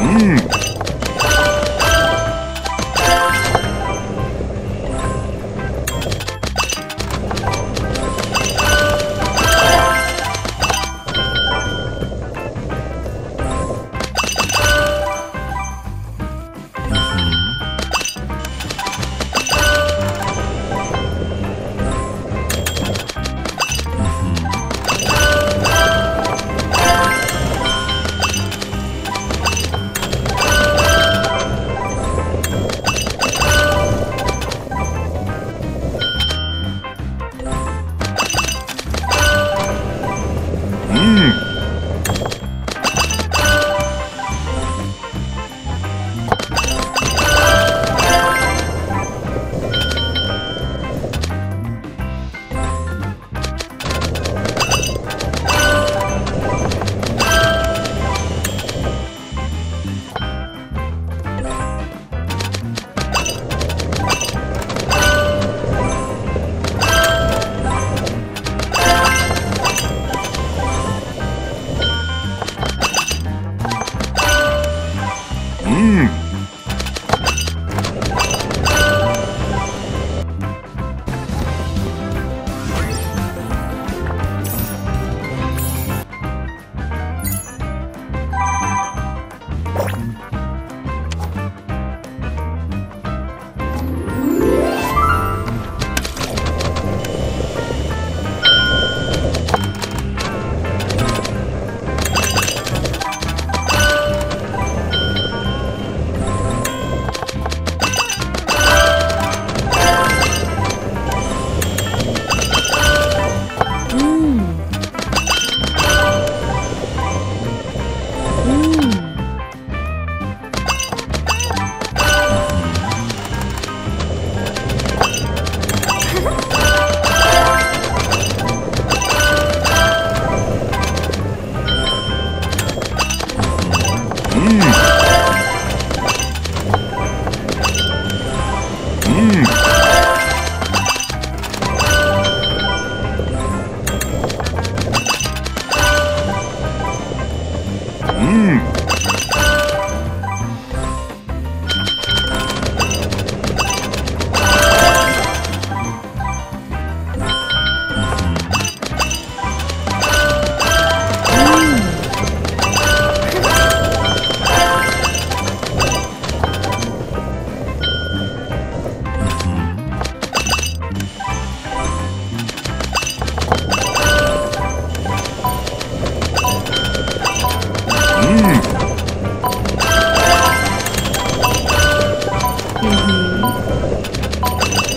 Mmm. Mmm.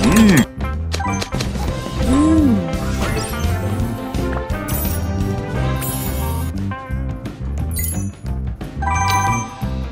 음.